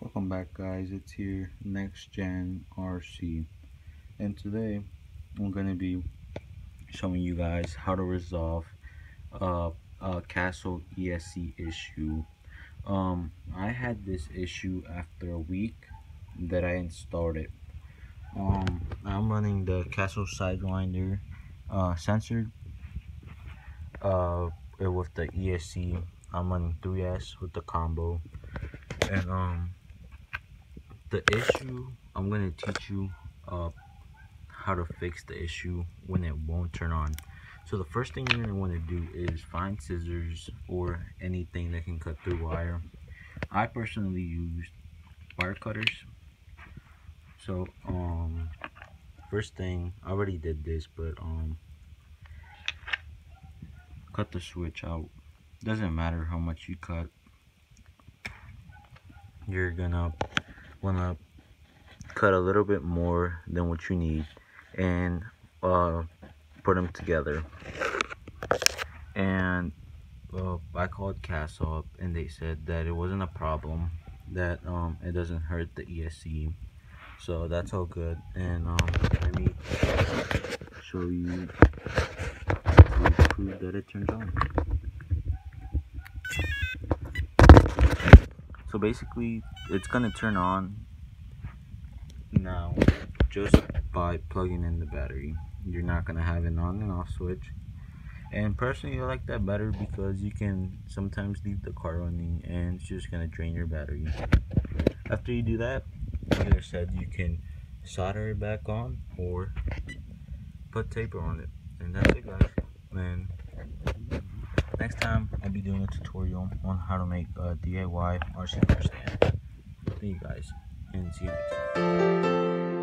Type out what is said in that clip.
Welcome back guys, it's here Next Gen RC and today I'm going to be showing you guys how to resolve uh, a castle ESC issue. Um, I had this issue after a week that I installed it. Um, I'm running the Castle Sidewinder uh, sensored uh, with the ESC. I'm running 3S with the combo. And um the issue i'm to teach you uh how to fix the issue when it won't turn on. So the first thing you're to want to do is find scissors or anything that can cut through wire. I personally used wire cutters. So um first thing i already did this but um cut the switch out. Doesn't matter how much you cut you're gonna wanna cut a little bit more than what you need and uh, put them together. And uh, I called Castle up and they said that it wasn't a problem that um, it doesn't hurt the ESC so that's all good. And um, let me show you that it turns on so basically it's gonna turn on now. Just by plugging in the battery. You're not gonna have an on and off switch. And personally I like that better because you can sometimes leave the car running and it's just gonna drain your battery. After you do that like I said you can solder it back on or put tape on it. And that's it guys Next time, I'll be doing a tutorial on how to make a DIY RC car stand. Thank you guys, and see you next time.